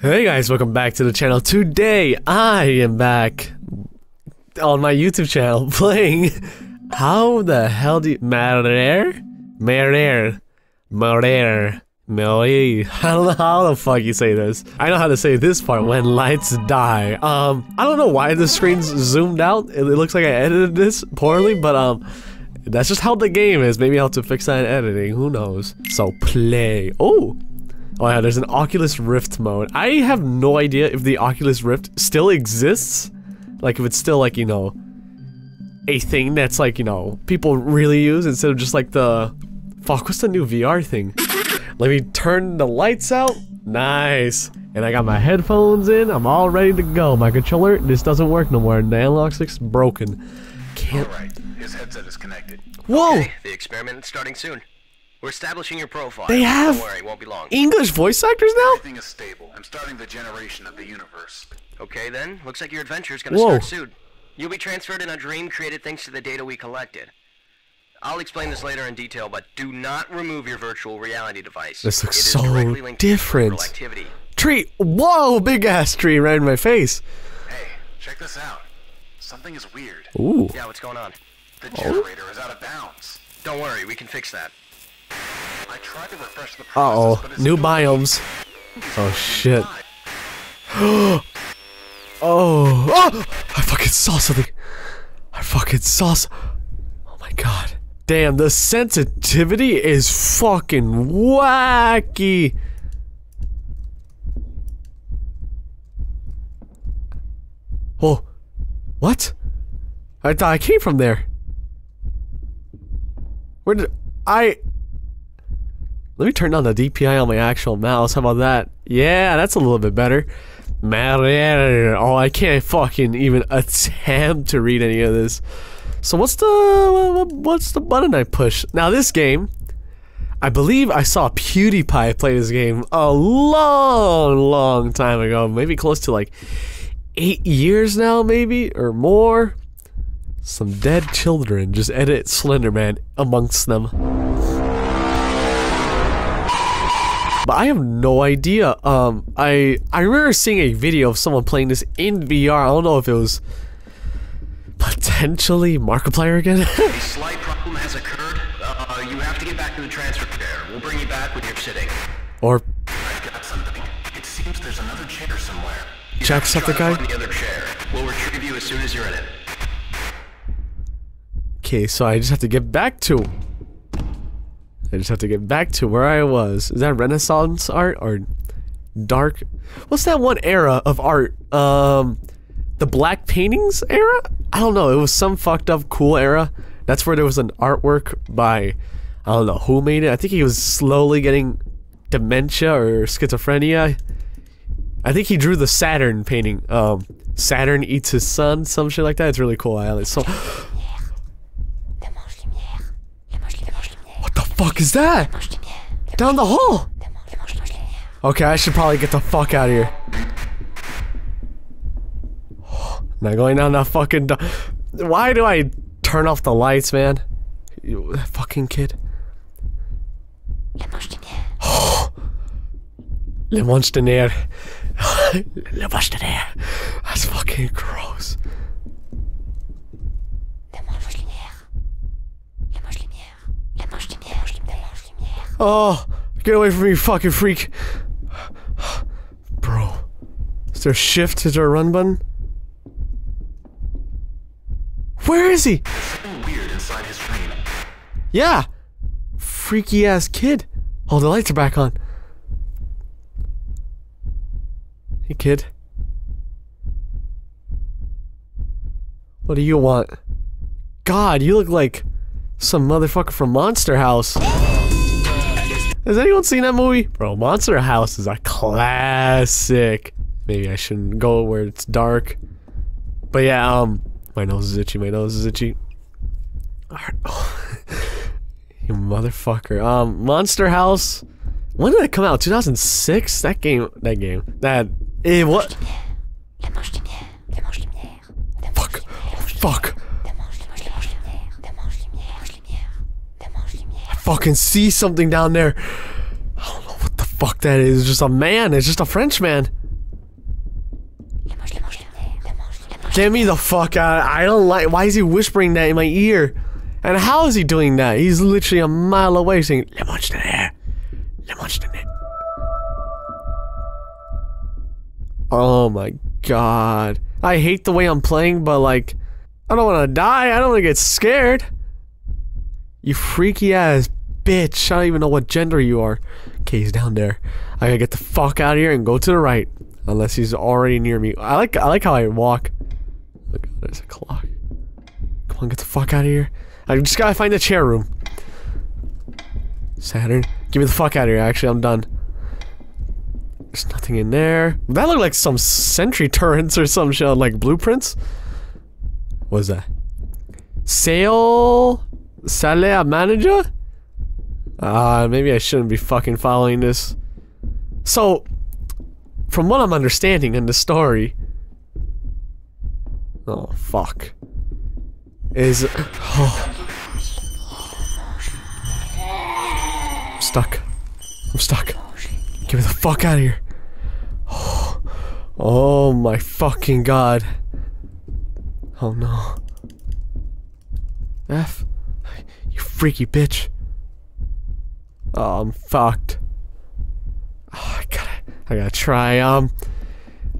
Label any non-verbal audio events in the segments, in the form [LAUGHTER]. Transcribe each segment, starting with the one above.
Hey guys, welcome back to the channel. Today, I am back on my YouTube channel [LAUGHS] playing How the hell do you... Marer? Marer. Marer. Marie. [LAUGHS] I don't know how the fuck you say this. I know how to say this part, when lights die. Um, I don't know why the screen's zoomed out. It, looks like I edited this poorly, but um, that's just how the game is. Maybe I'll have to fix that in editing, who knows. So, play. Oh! Oh yeah, there's an Oculus Rift mode. I have no idea if the Oculus Rift still exists. Like if it's still like, you know, a thing that's like, you know, people really use instead of just like the... Fuck, what's the new VR thing? Let me turn the lights out. Nice. And I got my headphones in. I'm all ready to go. My controller, this doesn't work no more. The analog stick's broken. Can't... Alright, his headset is connected. Whoa! Okay, the experiment is starting soon. We're establishing your profile. They have- Don't worry, won't be long. English voice actors now? Everything is stable. I'm starting the generation of the universe. Okay then, looks like your adventure is gonna Whoa. start soon. You'll be transferred in a dream created thanks to the data we collected. I'll explain this later in detail, but do not remove your virtual reality device. This looks so directly linked to your different. Activity. Tree! Whoa, big ass tree right in my face. Hey, check this out. Something is weird. Ooh. Yeah, what's going on? The oh. generator is out of bounds. Don't worry, we can fix that. I tried to refresh the process, Uh but oh, new biomes. Oh shit. [GASPS] Oh, oh! I fucking saw something. I fucking saw. oh my god. Damn, the sensitivity is fucking wacky. Oh, what? I thought I came from there. Where did I? Let me turn down the DPI on my actual mouse. How about that? Yeah, that's a little bit better. Oh, I can't fucking even attempt to read any of this. So what's the what's the button I push? Now this game, I believe I saw PewDiePie play this game a long, long time ago. Maybe close to like eight years now, maybe or more. Some dead children. Just edit Slenderman amongst them. But I have no idea. Um, I I remember seeing a video of someone playing this in VR. I don't know if it was potentially Markiplier again. [LAUGHS] A slight problem has occurred. Uh, you have to get back to the transfer chair. We'll bring you back when you're sitting. or I've got something. It seems there's another chair somewhere. Jacksepticeye. Try to find the other chair. We'll retrieve you as soon as you're in it. Okay, so I just have to get back to. I just have to get back to where I was. Is that Renaissance art or dark? What's that one era of art? Um, the black paintings era? I don't know. It was some fucked up cool era. That's where there was an artwork by I don't know who made it. I think he was slowly getting dementia or schizophrenia. I think he drew the Saturn painting. Um, Saturn eats his son, some shit like that. It's really cool. I like so. What the fuck is that? Down the hall. Okay, I should probably get the fuck out of here. [GASPS] Not going down that fucking. Why do I turn off the lights, man? You that fucking kid. [GASPS] Le Monstenaire. [LAUGHS] Le Monstenaire. That's fucking gross. Oh, get away from me, fucking freak. Bro. Is there a shift? Is there a run button? Where is he? Weird inside his dream. Yeah. Freaky ass kid. Oh, the lights are back on. Hey, kid. What do you want? God, you look like some motherfucker from Monster House. Has anyone seen that movie? Bro, Monster House is a classic. Maybe I shouldn't go where it's dark. But yeah, um, my nose is itchy, my nose is itchy. Alright. [LAUGHS] you motherfucker. Um, Monster House. When did it come out? 2006? That game, that game, that, eh, what? Fuck, fuck. fucking see something down there. I don't know what the fuck that is. It's just a man. It's just a French man. Get me the fuck out. I don't like. Why is he whispering that in my ear? And how is he doing that? He's literally a mile away saying, Le Monster. Le Monster. Oh my god. I hate the way I'm playing, but like, I don't want to die. I don't want to get scared. You freaky ass bitch. I don't even know what gender you are. Okay, he's down there. I gotta get the fuck out of here and go to the right. Unless he's already near me. I like I like how I walk. Oh Look, there's a clock. Come on, get the fuck out of here. I just gotta find the chair room. Saturn, give me the fuck out of here. Actually, I'm done. There's nothing in there. That looked like some sentry turrets or some shit, like blueprints. What is that? Sale... Salea manager? Uh, maybe I shouldn't be fucking following this. So, from what I'm understanding in the story. Oh, fuck. Is. Oh. I'm stuck. I'm stuck. Get me the fuck out of here. Oh, oh my fucking god. Oh no. F. You freaky bitch. Oh, I'm fucked. Oh, I gotta, I gotta try. Um,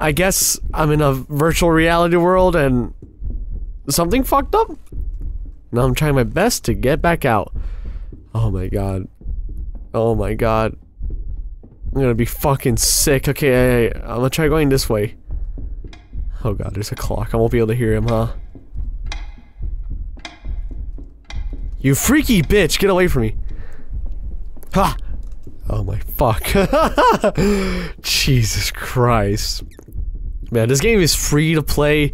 I guess I'm in a virtual reality world and something fucked up. Now I'm trying my best to get back out. Oh my god. Oh my god. I'm gonna be fucking sick. Okay, I'm gonna try going this way. Oh god, there's a clock. I won't be able to hear him, huh? You freaky bitch! Get away from me! Ha! Oh my fuck. [LAUGHS] Jesus Christ. Man, this game is free to play.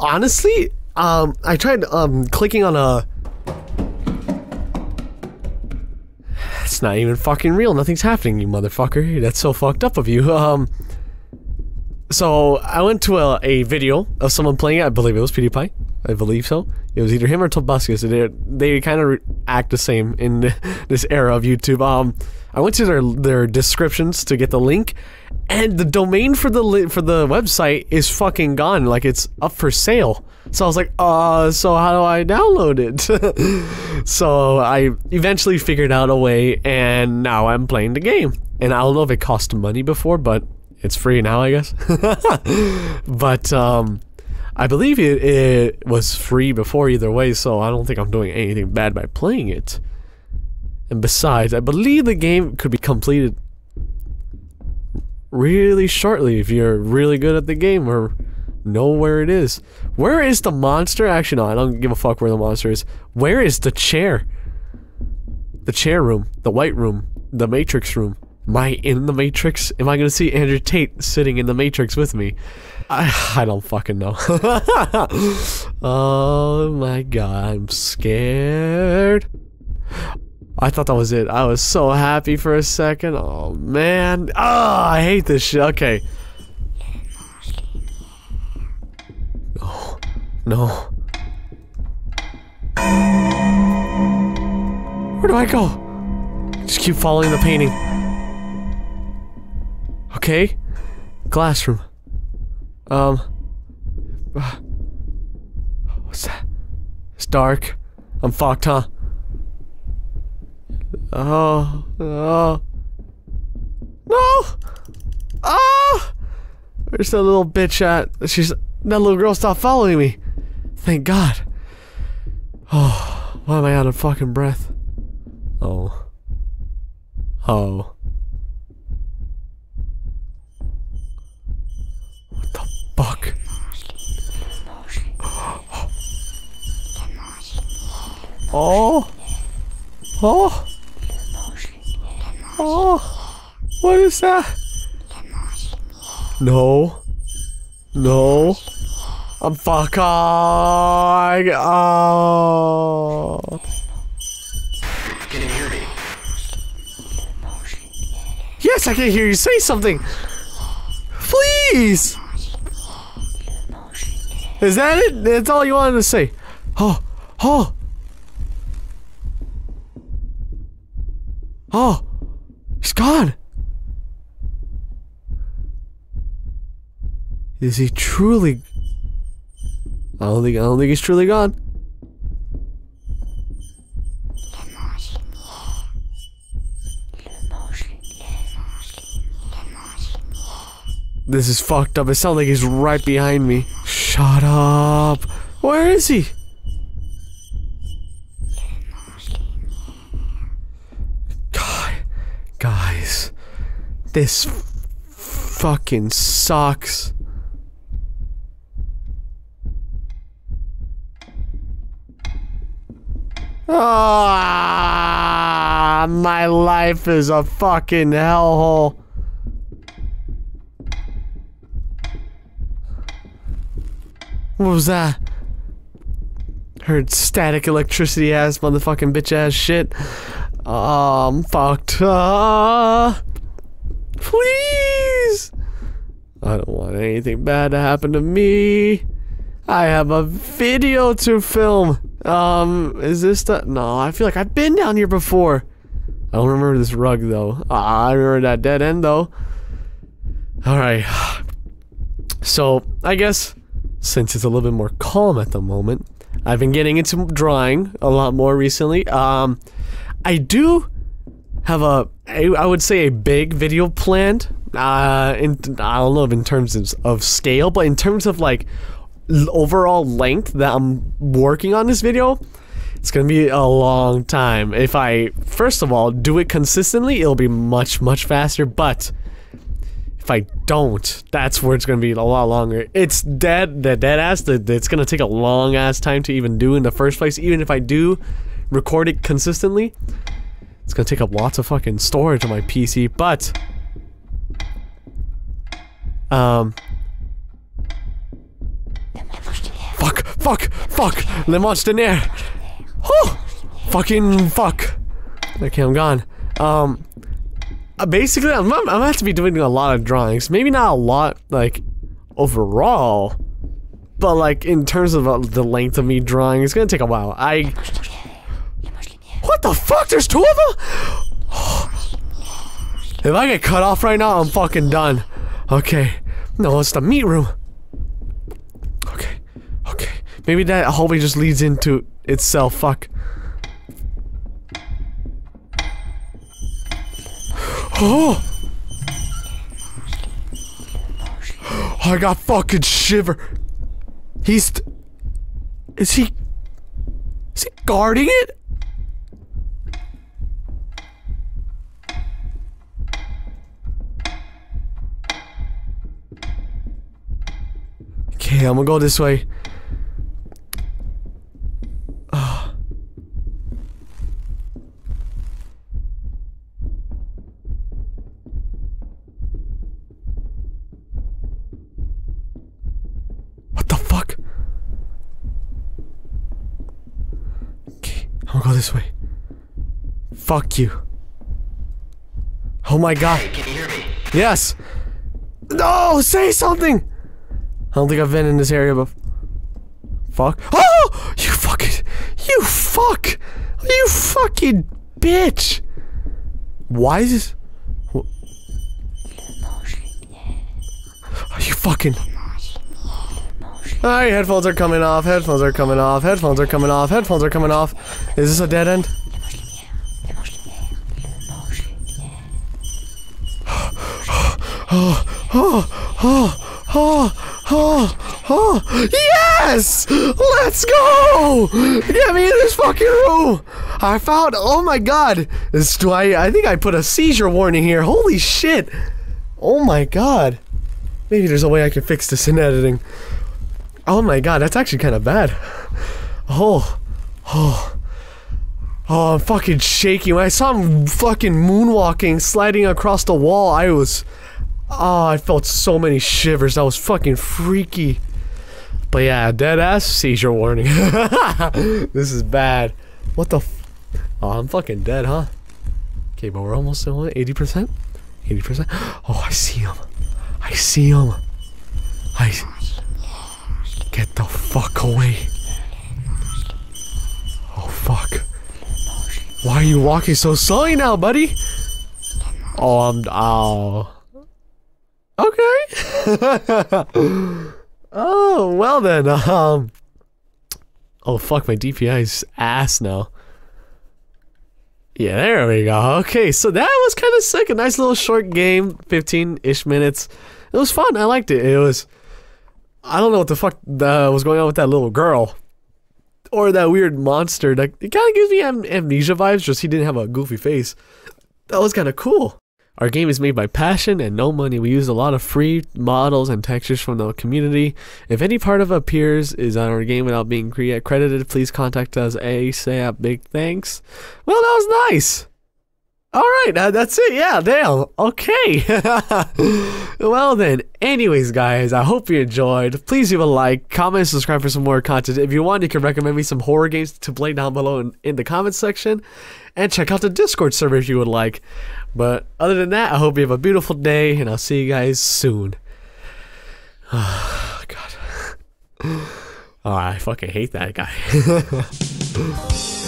Honestly, um, I tried um clicking on a It's not even fucking real. Nothing's happening, you motherfucker. That's so fucked up of you. [LAUGHS] Um, so I went to a, a video of someone playing it. I believe it was PewDiePie. I believe so. It was either him or Tobuscus. They they kind of act the same in [LAUGHS] this era of YouTube. Um, I went to their their descriptions to get the link, and the domain for the for the website is fucking gone. Like it's up for sale. So I was like, uh, so how do I download it? [LAUGHS] so I eventually figured out a way, and now I'm playing the game. And I don't know if it cost money before, but it's free now, I guess. [LAUGHS] but um, I believe it, it was free before either way, so I don't think I'm doing anything bad by playing it. And besides, I believe the game could be completed really shortly if you're really good at the game or know where it is. Where is the monster? Actually, no, I don't give a fuck where the monster is. Where is the chair? The chair room, the white room, the matrix room. Am I in the matrix? Am I gonna see Andrew Tate sitting in the matrix with me? I, I don't fucking know. [LAUGHS] oh my god, I'm scared. I thought that was it. I was so happy for a second. Oh man. Oh, I hate this shit. Okay. No. Where do I go? Just keep following the painting. Okay. Glass room. Um. What's that? It's dark. I'm fucked, huh? Oh. Oh. No! Ah! Where's that little bitch at? She's. That little girl stopped following me. Thank God. Oh, why am I out of fucking breath? Oh. Oh. What the fuck? Oh. Oh. Oh. What is that? No. No. I'm fuck on. Oh. Can you hear me? Yes, I can hear you say something. Please. Is that it? That's all you wanted to say. Oh, oh. Oh, he's gone. Is he truly I don't think I don't think he's truly gone. This is fucked up. It sounds like he's right behind me. Shut up. Where is he? Guys, this fucking sucks. Ah, my life is a fucking hellhole. What was that? Heard static electricity ass motherfucking bitch ass shit. Oh, I'm fucked. Ah, please. I don't want anything bad to happen to me. I have a video to film. Um, is this the? No, I feel like I've been down here before. I don't remember this rug though. Ah, I remember that dead end though. All right. So I guess since it's a little bit more calm at the moment, I've been getting into drawing a lot more recently. Um, I do have a, I would say a big video planned. Uh, in, I don't know in terms of, of scale, but in terms of like overall length that I'm working on this video, it's gonna be a long time. If I, first of all, do it consistently, it'll be much, much faster, but if I don't, that's where it's gonna be a lot longer. It's dead, the dead ass, it's gonna take a long ass time to even do in the first place, even if I do record it consistently. It's gonna take up lots of fucking storage on my PC, but um Fuck, fuck, fuck! Le Monstaner! Oh! Fucking fuck! Okay, I'm gone. Um, uh, basically, I'm, I'm gonna have to be doing a lot of drawings. Maybe not a lot, like, overall, but, like, in terms of uh, the length of me drawing, it's gonna take a while. I. What the fuck? There's two of them? if I get cut off right now, I'm fucking done. Okay. No, it's the meat room. Okay. Okay. Maybe that hallway just leads into itself. Fuck. Oh! I got fucking shiver. He's. Is he. Is he guarding it? Okay, I'm gonna go this way. [SIGHS] What the fuck? Okay, I'm gonna go this way. Fuck you. Oh my god. Hey, can you hear me? Yes! No! Say something! I don't think I've been in this area before. Fuck. Oh! You fucking. You fuck! You fucking bitch! Why is this. Are you fucking. Alright, headphones are coming off, headphones are coming off, headphones are coming off, headphones are coming off. Is this a dead end? [GASPS] Oh, oh, oh, oh. Oh, oh, oh, yes! Let's go! Get me in this fucking room! I found, oh my god! This, do I, I think I put a seizure warning here. Holy shit! Oh my god. Maybe there's a way I can fix this in editing. Oh my god, that's actually kind of bad. Oh, oh. Oh, I'm fucking shaking. When I saw him fucking moonwalking, sliding across the wall, I was... Oh, I felt so many shivers. That was fucking freaky. But yeah, dead ass seizure warning. [LAUGHS] this is bad. What the Oh, I'm fucking dead, huh? Okay, but we're almost at 80%? 80%? Oh, I see him. I see him. I. Get the fuck away. Oh, fuck. Why are you walking so slowly now, buddy? Oh, I'm. Oh. Okay. [LAUGHS] oh, well then. Um. Oh fuck, my DPI is ass now. Yeah, there we go. Okay, so that was kind of sick. A nice little short game, 15-ish minutes. It was fun. I liked it. It was... I don't know what the fuck uh, was going on with that little girl. Or that weird monster. That, it kind of gives me am- amnesia vibes, just he didn't have a goofy face. That was kind of cool. Our game is made by passion and no money. We use a lot of free models and textures from the community. If any part of appears is on our game without being credited, please contact us ASAP. Big thanks. Well, that was nice. All right, uh, that's it. Yeah, damn. Okay. [LAUGHS] well then, anyways, guys, I hope you enjoyed. Please leave a like, comment, subscribe for some more content. If you want, you can recommend me some horror games to play down below in, in the comments section, and check out the Discord server if you would like. But other than that, I hope you have a beautiful day, and I'll see you guys soon. Oh, [SIGHS] God. [SIGHS] Oh, I fucking hate that guy. [LAUGHS]